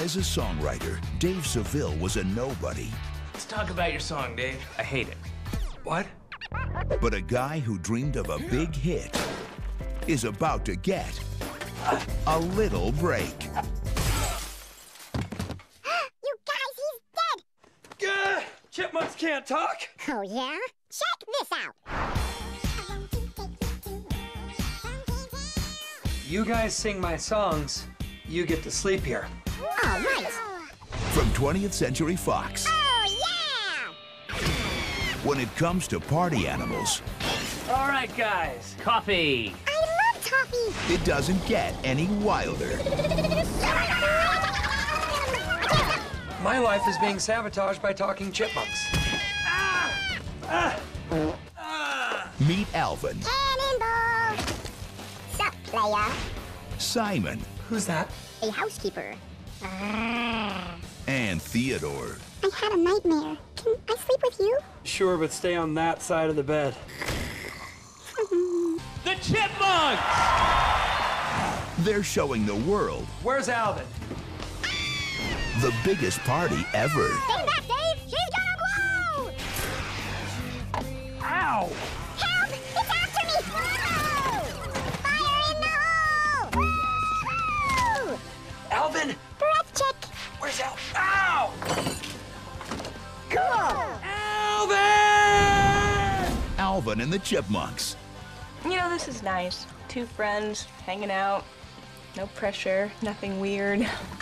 As a songwriter, Dave Seville was a nobody. Let's talk about your song, Dave. I hate it. What? But a guy who dreamed of a big hit is about to get a little break. You guys, he's dead! Gah! Chipmunks can't talk. Oh, yeah? Check this out! You guys sing my songs. You get to sleep here. Oh, All right! From 20th Century Fox, Oh, yeah! when it comes to party animals, All right, guys. Coffee. I love toffee! it doesn't get any wilder. My life is being sabotaged by talking chipmunks. Meet Alvin, Cannonball! Sup, player? Simon, Who's that? A housekeeper. And Theodore. I had a nightmare. Can I sleep with you? Sure, but stay on that side of the bed. The Chipmunks! They're showing the world Where's Alvin? the biggest party ever. Stand back, Dave! She's gonna blow! Ow! And the Chipmunks. You know, this is nice. Two friends hanging out. No pressure, nothing weird.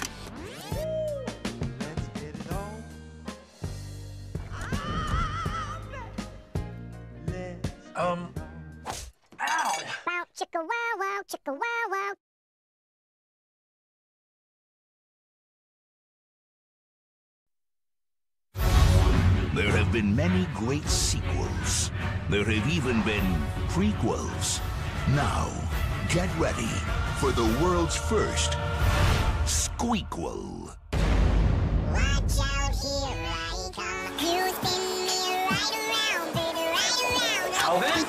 have been many great sequels. There have even been prequels. Now, get ready for the world's first Squeakquel. Watch out, here I come. You me right around, baby, right around. Alvin?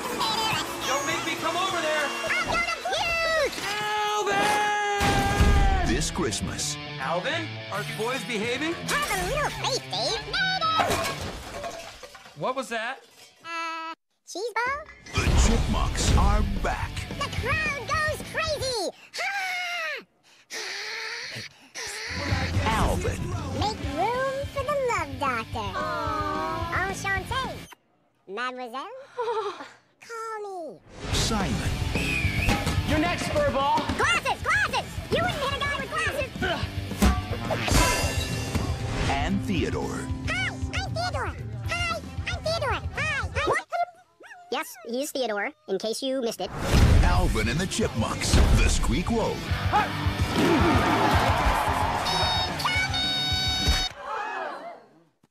Don't make me come over there! Alvin! This Christmas, Alvin? Are you boys behaving? Have a little faith, Dave. What was that? Uh, cheese ball? the Chipmunks are back. The crowd goes crazy. Ha! Alvin, Make room for the love doctor. Enchanté. Mademoiselle? Call me. Simon, Your next furball. Glasses, glasses! You wouldn't hit a guy with glasses. and Theodore. Yes, he's Theodore, in case you missed it. Alvin and the Chipmunks, the Squeakquel.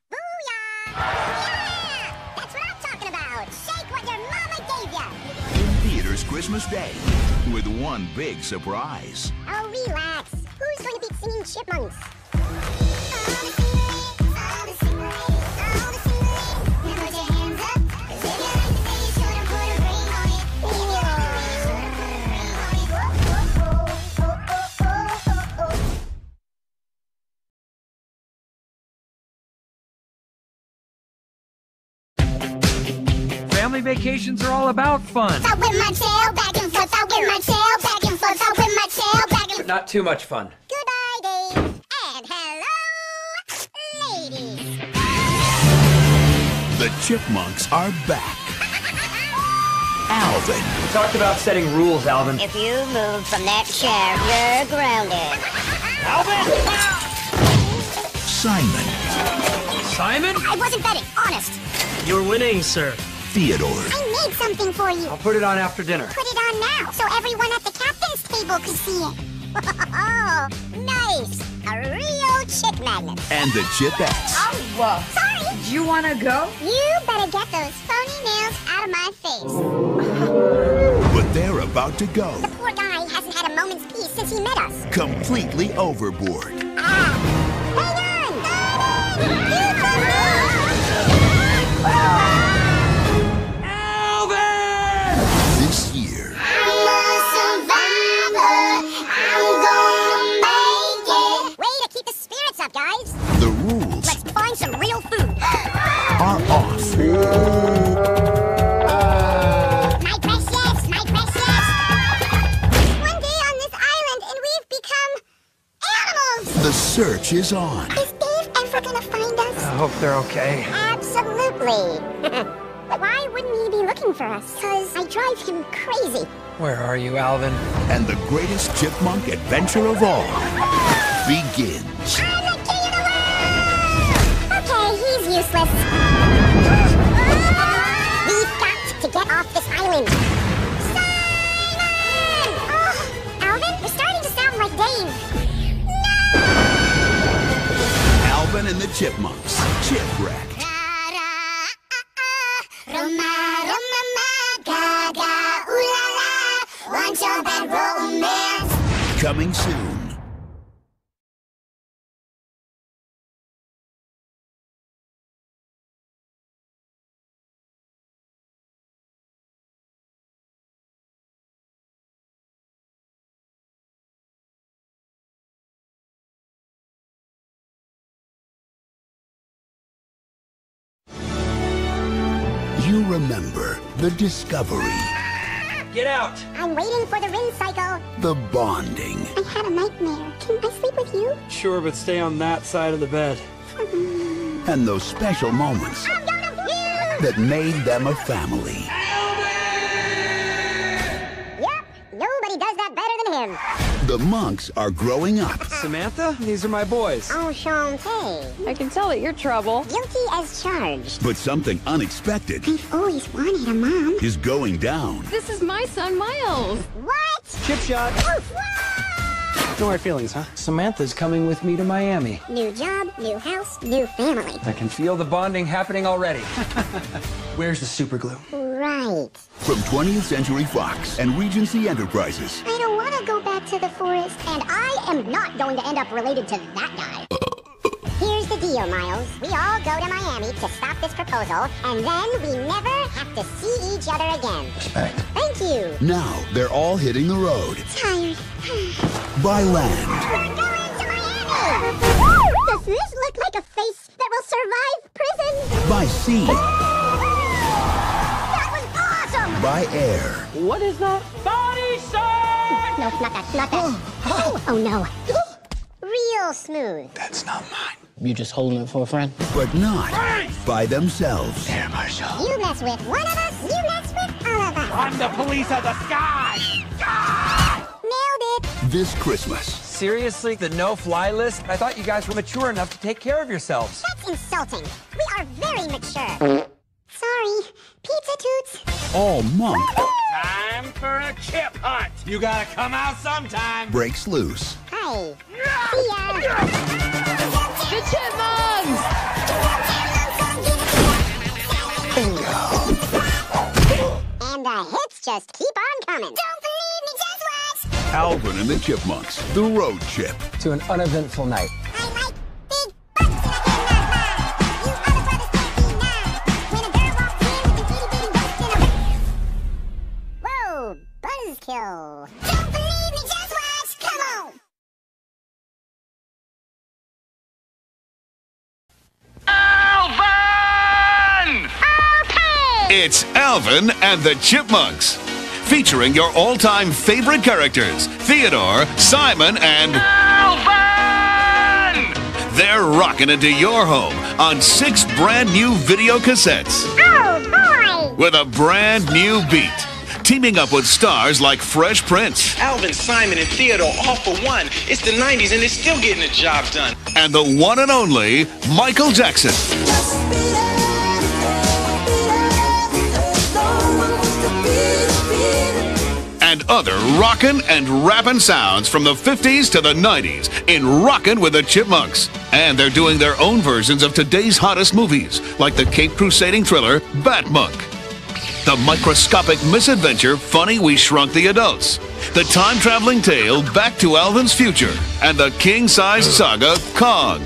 Booyah! Yeah! That's what I'm talking about. Shake what your mama gave ya. In theaters Christmas Day, with one big surprise. Oh, relax. Who's going to beat singing chipmunks? Family vacations are all about fun, I whip my tail back and forth. I whip my tail back and forth. I whip my tail back and but not too much fun. Goodbye, Dave. And hello, ladies. The Chipmunks are back. Alvin, We talked about setting rules, Alvin. If you move from that chair, you're grounded. Alvin! Simon, Simon? I wasn't betting, honest. You're winning, sir. Theodore, I made something for you. I'll put it on after dinner. Put it on now so everyone at the captain's table could see it. Oh, nice. A real chick magnet. and the Chipettes. Whoa. Sorry. Do you want to go? You better get those phony nails out of my face. But they're about to go The poor guy hasn't had a moment's peace since he met us. completely overboard. Ah! Hang on! Marches on. Is Dave ever gonna find us? I hope they're okay. Absolutely. Why wouldn't he be looking for us? Because I drive him crazy. Where are you, Alvin? And the greatest chipmunk adventure of all begins. I'm the king of the world! Okay, he's useless. We've got to get off this island. And the Chipmunks. Chipwreck. Coming soon. You remember the discovery, Get out! I'm waiting for the ring cycle. the bonding, I had a nightmare. Can I sleep with you? Sure, but stay on that side of the bed. and those special moments I'm gonna that made them a family. Yep, nobody does that better than him. The monks are growing up, Samantha? These are my boys. Oh, Shantae. I can tell that you're trouble. Guilty as charged. but something unexpected I've always wanted a mom. is going down. This is my son, Miles. What? Chip shot. No hard feelings, huh? Samantha's coming with me to Miami. New job, new house, new family. I can feel the bonding happening already. Where's the super glue? Right. From 20th Century Fox and Regency Enterprises. I don't want to go back to the forest, and I am not going to end up related to that guy. Here's the deal, Miles. We all go to Miami to stop this proposal, and then we never have to see each other again. Respect. Thank you. Now they're all hitting the road Tired. by land, We're going to Miami! Does this look like a face that will survive prison? by sea, That was awesome! by air. What is that? Body shot! No, not that, not that. Oh, oh no. Real smooth. That's not mine. You just holding it for a friend? but not by themselves. Here, Marshall. You mess with one of us, you mess with all of us. I'm the police of the sky! Nailed it. This Christmas, Seriously? The no-fly list? I thought you guys were mature enough to take care of yourselves. That's insulting. We are very mature. Sorry. Pizza toots. all munk Time for a chip hunt! You gotta come out sometime! breaks loose. Hi. See. The Chipmunks! Bingo. And the hits just keep on coming. Don't believe me, just watch. Alvin and the Chipmunks, the road chip. To an uneventful night. It's Alvin and the Chipmunks, featuring your all-time favorite characters, Theodore, Simon, and Alvin! They're rocking into your home on six brand new video cassettes Oh, boy. with a brand new beat, teaming up with stars like Fresh Prince Alvin, Simon, and Theodore all for one. It's the 90s and they're still getting the job done. and the one and only Michael Jackson. Other rockin' and rappin' sounds from the 50s to the 90s in Rockin' with the Chipmunks. And they're doing their own versions of today's hottest movies, like the Cape Crusading thriller Batmunk, the microscopic misadventure Funny We Shrunk the Adults, the time traveling tale Back to Alvin's Future, and the king sized saga Kong.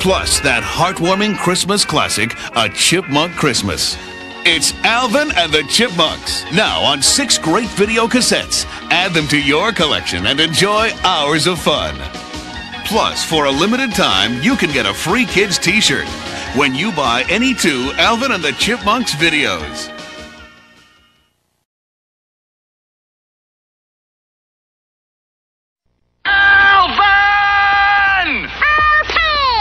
Plus, that heartwarming Christmas classic, A Chipmunk Christmas. It's Alvin and the Chipmunks. Now on six great video cassettes. Add them to your collection and enjoy hours of fun. Plus, for a limited time, you can get a free kids t shirt when you buy any two Alvin and the Chipmunks videos. Alvin!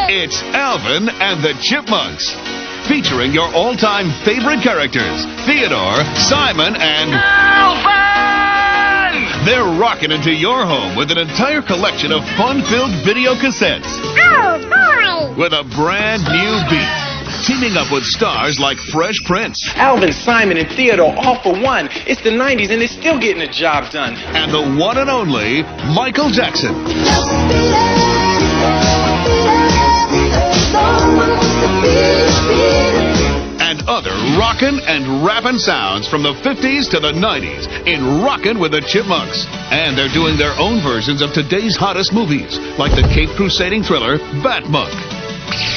It's Alvin and the Chipmunks. Featuring your all-time favorite characters, Theodore, Simon, and... Alvin! They're rocking into your home with an entire collection of fun-filled video cassettes. Oh, boy! With a brand new beat. Teaming up with stars like Fresh Prince. Alvin, Simon, and Theodore all for one. It's the 90s and they're still getting the job done. And the one and only Michael Jackson. Rockin' and rappin' sounds from the 50s to the 90s in Rockin' with the Chipmunks. And they're doing their own versions of today's hottest movies, like the Cape Crusading thriller Batmunk.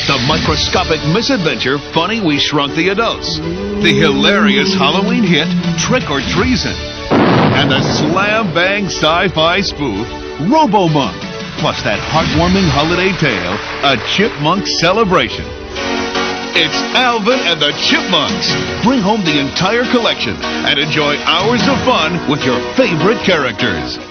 The microscopic misadventure Funny We Shrunk the Adults. The hilarious Halloween hit Trick or Treason. And the slam bang sci fi spoof Robomunk. Plus that heartwarming holiday tale, A Chipmunk Celebration. It's Alvin and the Chipmunks. Bring home the entire collection and enjoy hours of fun with your favorite characters.